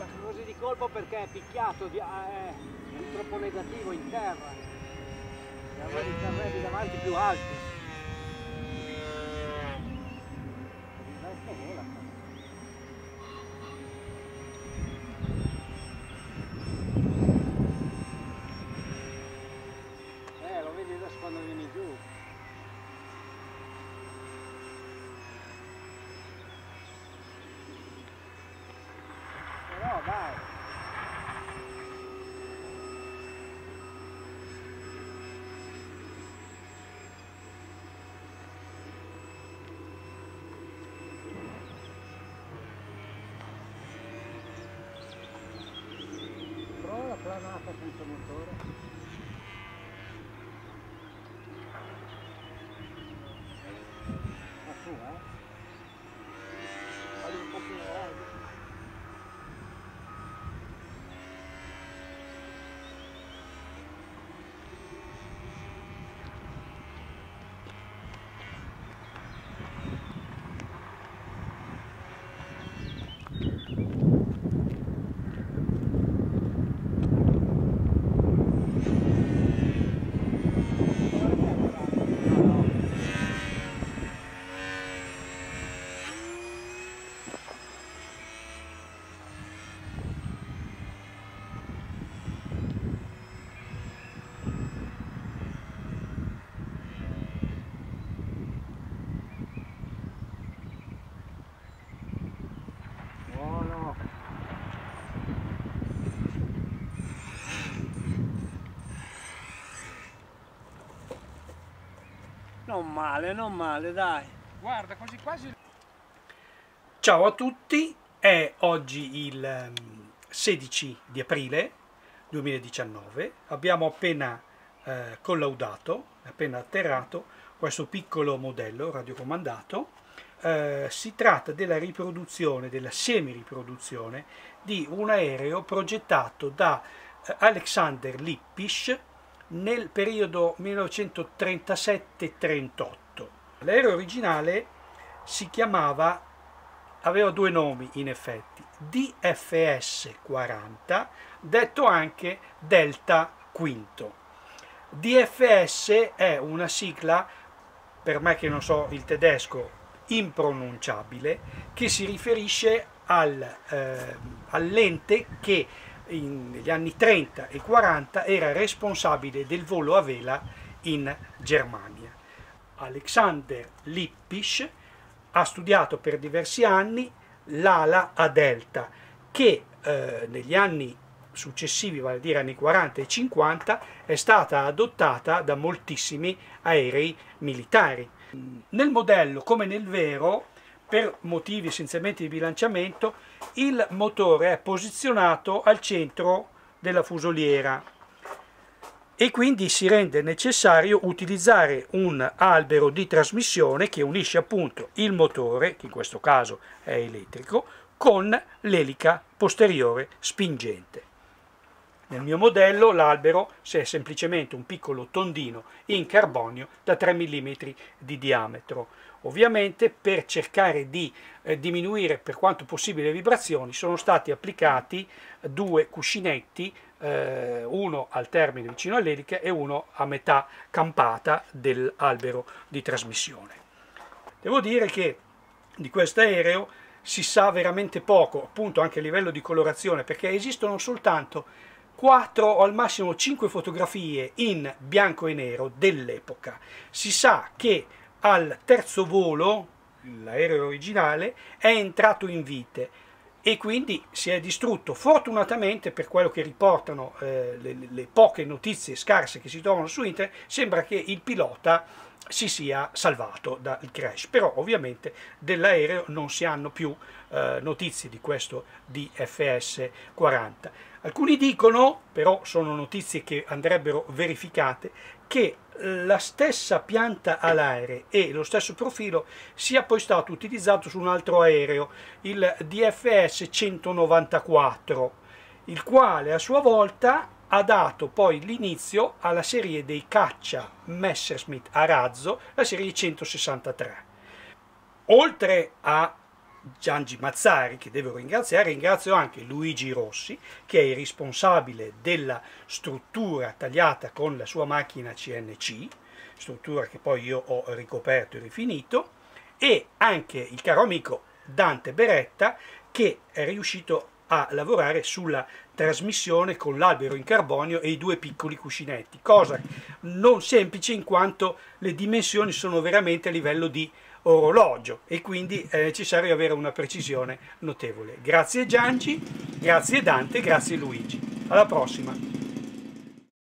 così di colpo perché è picchiato, di, è troppo negativo in terra. E aveva i carretti davanti più alti. Eh, lo vedi adesso quando vieni giù. Planata senza motore. Non male, non male, dai. Guarda, quasi quasi. Ciao a tutti, è oggi il ehm, 16 di aprile 2019, abbiamo appena eh, collaudato, appena atterrato questo piccolo modello radiocomandato, Eh, si tratta della riproduzione, della semi-riproduzione di un aereo progettato da eh, Alexander Lippisch nel periodo 1937-38. L'aereo originale si chiamava aveva due nomi in effetti, DFS 40, detto anche Delta Quinto. DFS è una sigla, per me che non so il tedesco, impronunciabile, che si riferisce al, eh, all'ente che in- negli anni 30 e 40 era responsabile del volo a vela in Germania. Alexander Lippisch ha studiato per diversi anni l'ala a delta che eh, negli anni successivi, vale a dire anni 40 e 50, è stata adottata da moltissimi aerei militari. Nel modello, come nel vero, per motivi essenzialmente di bilanciamento, il motore è posizionato al centro della fusoliera e quindi si rende necessario utilizzare un albero di trasmissione che unisce appunto il motore, che in questo caso è elettrico, con l'elica posteriore spingente. Nel mio modello l'albero è semplicemente un piccolo tondino in carbonio da 3 mm di diametro. Ovviamente per cercare di eh, diminuire per quanto possibile le vibrazioni sono stati applicati due cuscinetti, eh, uno al termine vicino all'elica e uno a metà campata dell'albero di trasmissione. Devo dire che di questo aereo si sa veramente poco, appunto anche a livello di colorazione, perché esistono soltanto 4 o al massimo 5 fotografie in bianco e nero dell'epoca. Si sa che al terzo volo, l'aereo originale, è entrato in vite e quindi si è distrutto. Fortunatamente, per quello che riportano eh, le, le poche notizie scarse che si trovano su internet, sembra che il pilota si sia salvato dal crash, però ovviamente dell'aereo non si hanno più eh, notizie di questo DFS 40. Alcuni dicono, però sono notizie che andrebbero verificate, che la stessa pianta alare e lo stesso profilo sia poi stato utilizzato su un altro aereo, il DFS 194, il quale a sua volta ha dato poi l'inizio alla serie dei caccia Messerschmitt a razzo, la serie 163. Oltre a Giangi Mazzari, che devo ringraziare, ringrazio anche Luigi Rossi, che è il responsabile della struttura tagliata con la sua macchina CNC, struttura che poi io ho ricoperto e rifinito, e anche il caro amico Dante Beretta, che è riuscito a lavorare sulla trasmissione con l'albero in carbonio e i due piccoli cuscinetti, cosa non semplice in quanto le dimensioni sono veramente a livello di orologio e quindi è necessario avere una precisione notevole. Grazie Gianci, grazie Dante, grazie Luigi. Alla prossima!